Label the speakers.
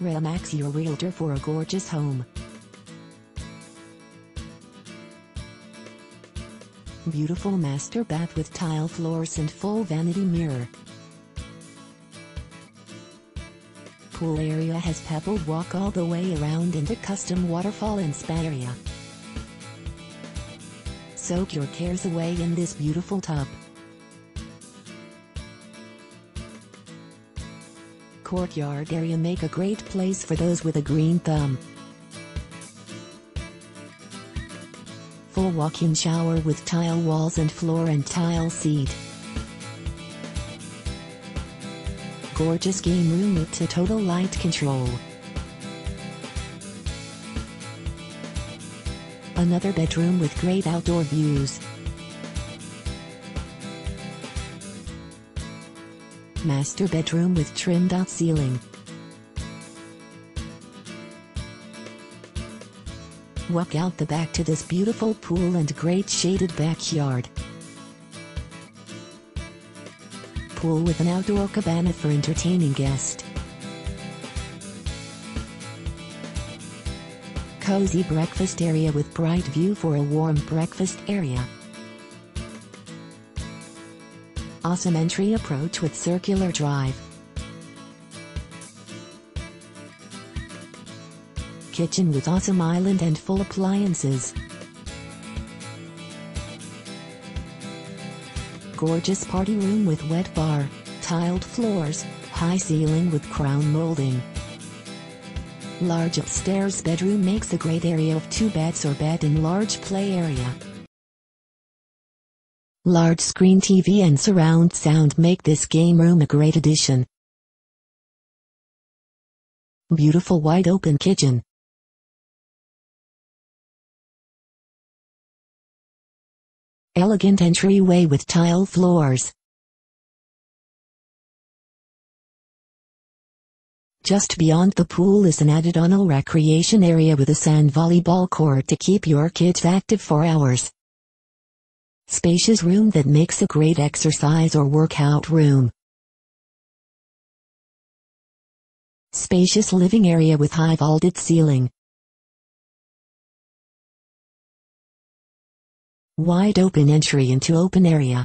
Speaker 1: Remax your realtor for a gorgeous home. Beautiful master bath with tile floors and full vanity mirror. Pool area has pebbled walk all the way around and a custom waterfall and spa area. Soak your cares away in this beautiful tub. Courtyard area make a great place for those with a green thumb. Full walk-in shower with tile walls and floor and tile seat. Gorgeous game room with a total light control. Another bedroom with great outdoor views. Master bedroom with trimmed out ceiling. Walk out the back to this beautiful pool and great shaded backyard. Pool with an outdoor cabana for entertaining guests. Cozy breakfast area with bright view for a warm breakfast area. Awesome entry approach with circular drive. Kitchen with awesome island and full appliances. Gorgeous party room with wet bar, tiled floors, high ceiling with crown molding. Large upstairs bedroom makes a great area of two beds or bed in large play area. Large screen TV and surround sound make this game room a great addition. Beautiful wide open kitchen. Elegant entryway with tile floors. Just beyond the pool is an added-on recreation area with a sand volleyball court to keep your kids active for hours. Spacious room that makes a great exercise or workout room. Spacious living area with high vaulted ceiling. Wide open entry into open area.